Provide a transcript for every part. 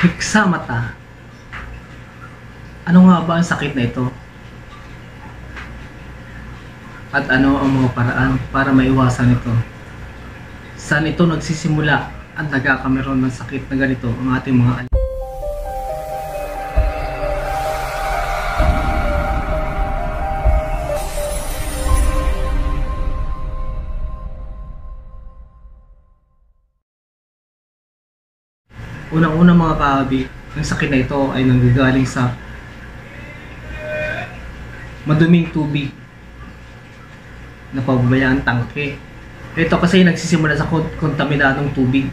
Hexamata. Ano nga ba ang sakit na ito? At ano ang mga paraan para maiwasan ito? Saan ito nagsisimula at nagkakameron ng sakit na ganito ang ating mga Unang-unang mga kahabi, ang sakit na ito ay nanggagaling sa maduming tubig na pababayaan tangke. Ito kasi nagsisimula sa kon- kontaminadong tubig.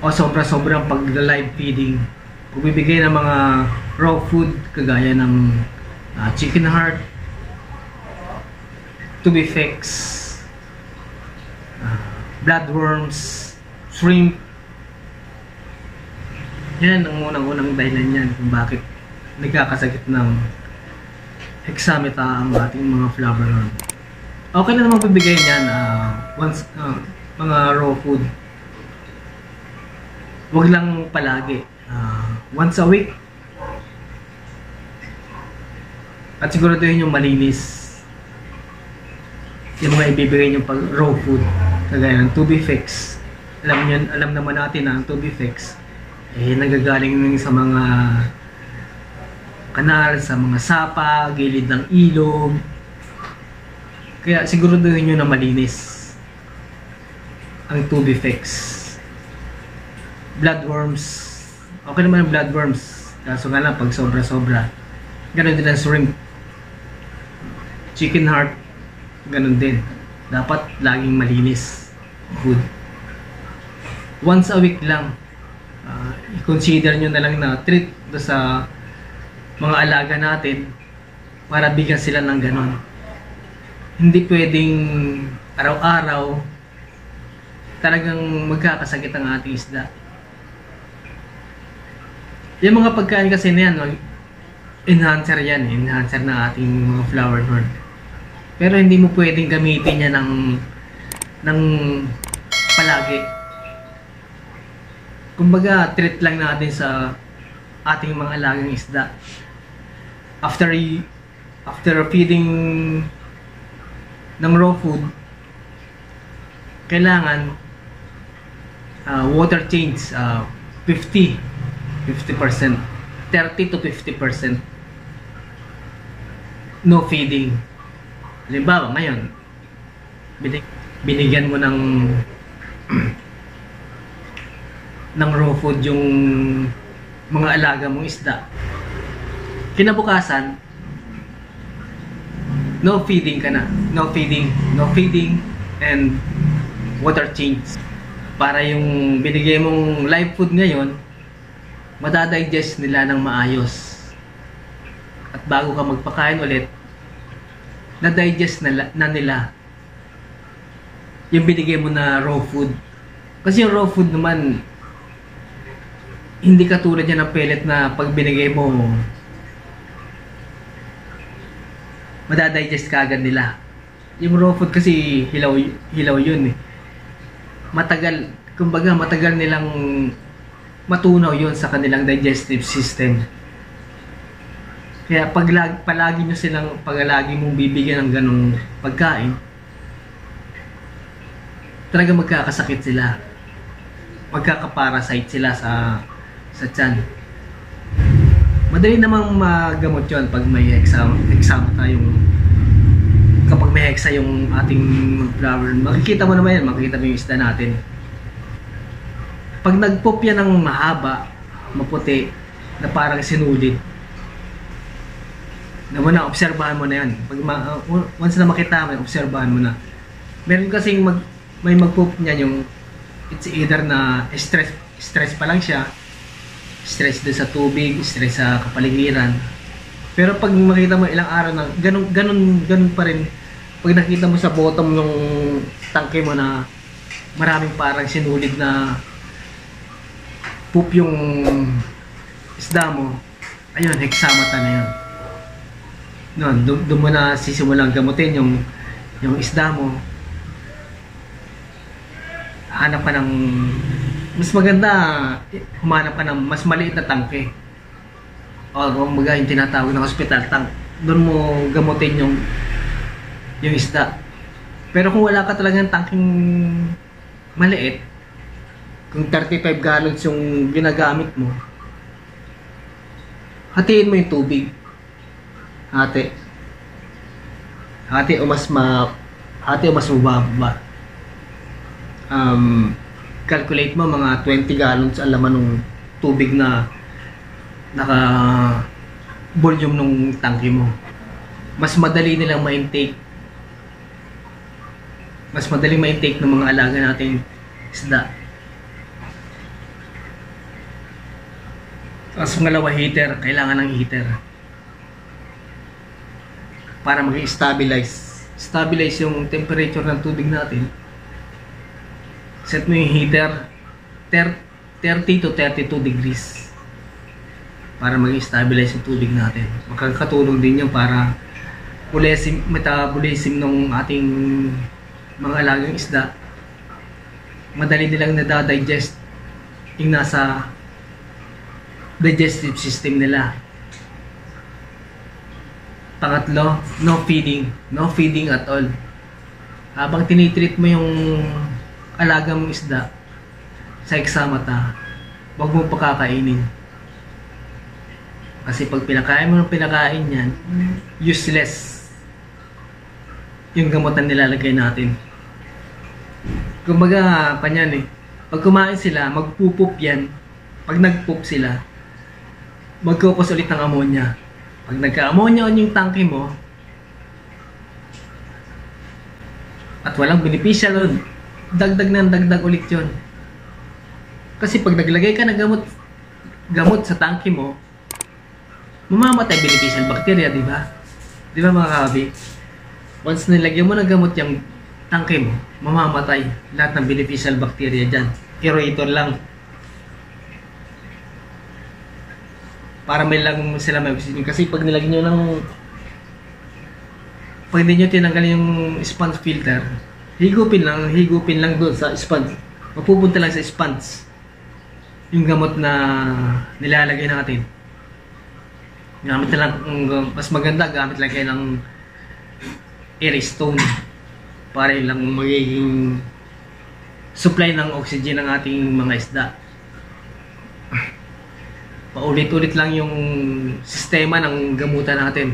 O sobra-sobrang pag-live feeding. Bumibigay ng mga raw food kagaya ng ah, chicken heart, tubifex, ah, bloodworms, shrimp. Yan ang unang-unang dahilan yan kung bakit nagkakasakit ng hexameta ang ating mga flower. Okay na naman bibigay niyan ah, once ah, mga raw food. Huwag lang palagi. Ah, once a week. At siguraduhin yung malinis. Yung mga ibibigay niyo pag raw food. Kagaya ng Tubifex. Alam niyo, alam naman natin na ang Tubifex eh nagagaling nun sa mga kanal, sa mga sapa, gilid ng ilog. Kaya siguraduhin nyo na malinis ang Tubifex. Bloodworms. Okay naman ang bloodworms. Kaso nga lang, pag sobra-sobra. Ganon din ang shrimp. Chicken heart. Ganon din. Dapat laging malinis. Food. Once a week lang. Ah, i-consider nyo na lang na treat do sa mga alaga natin para bigyan sila ng ganon. Hindi pwedeng araw-araw talagang magkakasakit ang ating isda. Yung mga pagkain kasi na yan, enhancer yan, eh, enhancer na ating mga flower horn. Pero hindi mo pwedeng gamitin yan ng ng palagi. Kumbaga, treat lang natin sa ating mga alagang isda. After after feeding ng raw food, kailangan uh, water change uh, 50 50% 30 to 50% no feeding halimbawa ngayon binig, binigyan mo ng ng raw food yung mga alaga mong isda. Kinabukasan no feeding ka na. No feeding no feeding and water change para yung binigay mong live food ngayon madadigest nila ng maayos. At bago ka magpakain ulit na-digest na, na nila yung binigay mo na raw food. Kasi yung raw food naman hindi katulad yan ng pellet na pag binigay mo madadigest ka agad nila. Yung raw food kasi hilaw hilaw yun eh. Matagal kumbaga matagal nilang matunaw yun sa kanilang digestive system. Kaya pag lag, palagi nyo silang pag lagi mong bibigyan ng ganong pagkain talaga magkakasakit sila. Magkakaparasite sila sa sa tiyan. Madali namang magamot yon pag may exam exam tayong kapag may hexa yung ating flower makikita mo naman yan makikita mo yung isda natin. Pag nagpop yan ng mahaba maputi na parang sinulid naman na obserbahan mo na yan pag ma, uh, once na makita mo obserbahan mo na. Meron kasing mag, may magpop niyan yung it's either na stress stress pa lang siya stress din sa tubig, stress sa kapaligiran. Pero pag makita mo ilang araw na ganun ganun ganun pa rin pag nakita mo sa bottom ng tangke mo na maraming parang sinulid na poop yung isda mo, ayun, hexamata na yun. Noon, doon mo na sisimulang gamutin yung yung isda mo. Hanap ka ng mas maganda humanap ka ng mas maliit na tangke. O kumbaga yung tinatawag ng hospital tank. Doon mo gamutin yung yung isda. Pero kung wala ka talagang tangking maliit, kung 35 gallons yung ginagamit mo, hatiin mo yung tubig. Hati. Hati o mas ma hati o mas mababa. Um, calculate mo mga 20 gallons ang laman ng tubig na naka volume nung tangke mo. Mas madali nilang ma-intake. Mas madali ma-intake ng mga alaga nating isda. Tapos pangalawa heater, kailangan ng heater. Para maging stabilize. Stabilize yung temperature ng tubig natin set mo yung heater 30 to 32 degrees para maging stabilize yung tubig natin. Makakatulong din yung para metabolism, metabolism ng ating mga alagang isda madali nilang nadadigest yung nasa digestive system nila. Pangatlo, no feeding. No feeding at all. Habang tinitreat mo yung alaga mong isda sa eksamata, huwag mo pakakainin. Kasi pag pinakain mo ng pinakain yan, useless yung gamutan nilalagay natin. Kumbaga, kanyan eh. Pag kumain sila, magpupup yan. Pag nagpup sila, magkukos ulit ng ammonia. Pag nagka-ammonia yung tangke mo, at walang beneficial dagdag ng dagdag ulit yon. Kasi pag naglagay ka ng gamot, gamot sa tangke mo, mamamatay beneficial bacteria, di ba? Di ba mga kabi? Once nilagyan mo ng gamot yung tangke mo, mamamatay lahat ng beneficial bacteria dyan. Aerator lang. Para may lang sila may oxygen. Kasi pag nilagyan nyo ng pag hindi nyo tinanggal yung sponge filter, higupin lang, higupin lang doon sa sponge. Mapupunta lang sa sponge. Yung gamot na nilalagay natin. Gamit lang, mas maganda, gamit lang kayo ng air stone para lang magiging supply ng oxygen ng ating mga isda. Paulit-ulit lang yung sistema ng gamutan natin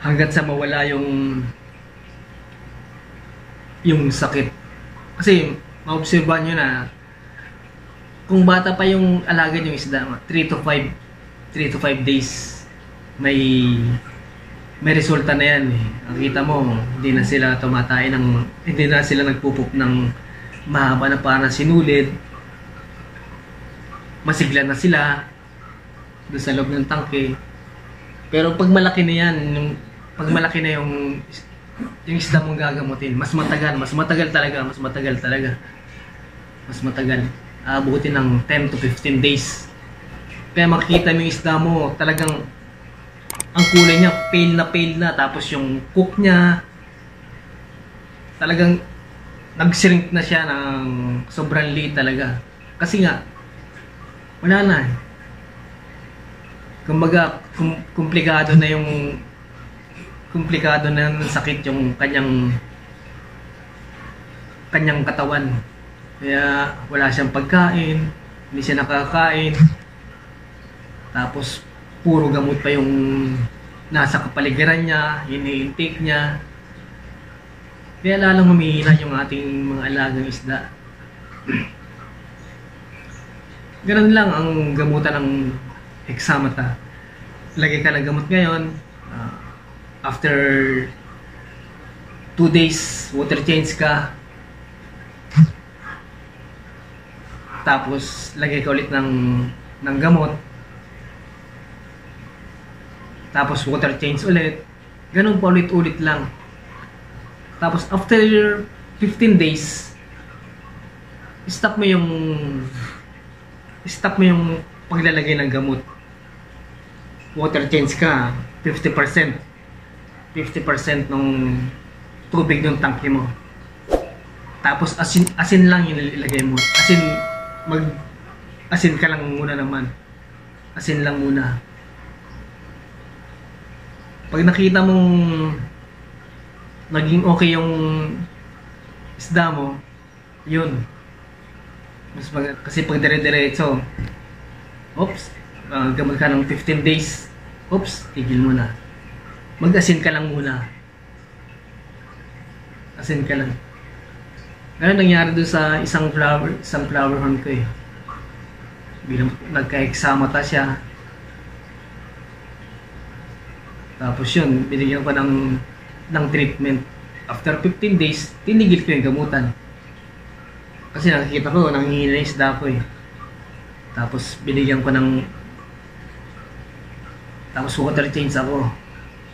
hanggat sa mawala yung yung sakit. Kasi maobserbahan nyo na kung bata pa yung alaga yung isda, 3 to 5 3 to 5 days may may resulta na yan eh. Ang kita mo, hindi na sila tumatay ng hindi na sila nagpupup ng mahaba na parang sinulid. Masigla na sila doon sa loob ng tangke. Pero pag malaki na yan, yung, pag malaki na yung yung isda mong gagamutin. Mas matagal, mas matagal talaga, mas matagal talaga. Mas matagal. Aabutin ng 10 to 15 days. Kaya makikita mo yung isda mo, talagang ang kulay niya, pale na pale na. Tapos yung cook niya, talagang nag-shrink na siya ng sobrang liit talaga. Kasi nga, wala na. Kumbaga, kum- komplikado na yung komplikado na sakit yung kanyang kanyang katawan. Kaya wala siyang pagkain, hindi siya nakakain. Tapos puro gamot pa yung nasa kapaligiran niya, ini-intake niya. Kaya lalong humihina yung ating mga alagang isda. Ganun lang ang gamutan ng hexamata. Lagay ka ng gamot ngayon, after 2 days water change ka. Tapos lagay ka ulit ng ng gamot. Tapos water change ulit. Ganun pa ulit-ulit lang. Tapos after 15 days stop mo yung stop mo yung paglalagay ng gamot. Water change ka 50% 50% ng tubig ng tangke mo. Tapos asin, asin lang yung ilagay mo. Asin, mag, asin ka lang muna naman. Asin lang muna. Pag nakita mong naging okay yung isda mo, yun. Mas mag, kasi pag dire-diretso, oops, uh, gamot ka ng 15 days, oops, tigil mo na. Mag-asin ka lang muna. Asin ka lang. Ganun nangyari doon sa isang flower, isang flower horn ko eh. Bilang nagka-examata siya. Tapos yun, binigyan ko ng, ng treatment. After 15 days, tinigil ko yung gamutan. Kasi nakikita ko, nanghihina yung isda ko eh. Tapos binigyan ko ng tapos water change ako.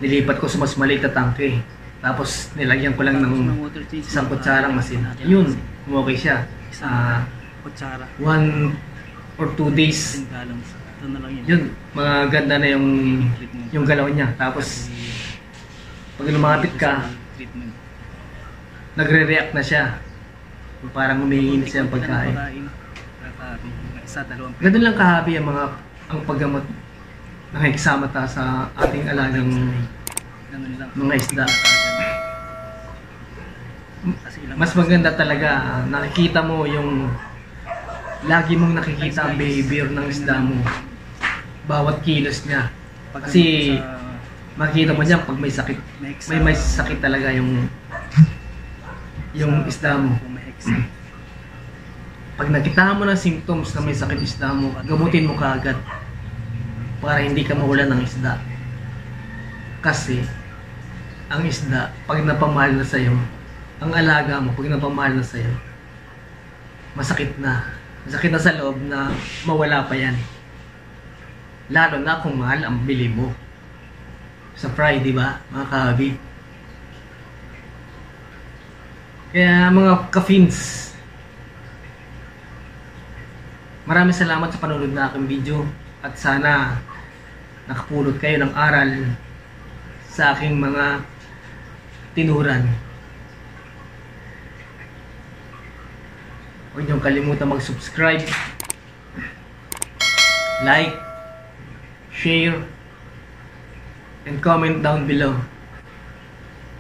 Nilipat ko sa mas maliit na tangke. Tapos nilagyan ko lang ng isang kutsarang masin. Yun, okay siya. Kutsara. one or two days, 10 gallons. Ito na lang yun. yun, mga ganda na yung yung galaw niya. Tapos pag lumapit ka, nagre-react na siya. Parang humihingi na siya ng pagkain. Ganun lang kahabi ang mga ang paggamot ng hexamata sa ating alagang mga isda. Mas maganda talaga, ah, nakikita mo yung lagi mong nakikita ang behavior ng isda mo. Bawat kilos niya. Kasi makikita mo niyan pag may sakit. may May sakit talaga yung yung isda mo. Pag nakita mo ng symptoms na may sakit isda mo, gamutin mo kaagad para hindi ka mawala ng isda. Kasi ang isda, pag napamahal na sa'yo, ang alaga mo, pag napamahal na sa'yo, masakit na. Masakit na sa loob na mawala pa yan. Lalo na kung mahal ang bili mo. Sa fry, di ba, mga kahabi? Kaya mga ka-fins, Maraming salamat sa panonood na aking video at sana nakapulot kayo ng aral sa aking mga tinuran. Huwag niyong kalimutan mag-subscribe, like, share, and comment down below.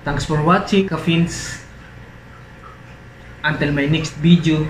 Thanks for watching, Kafins. Until my next video,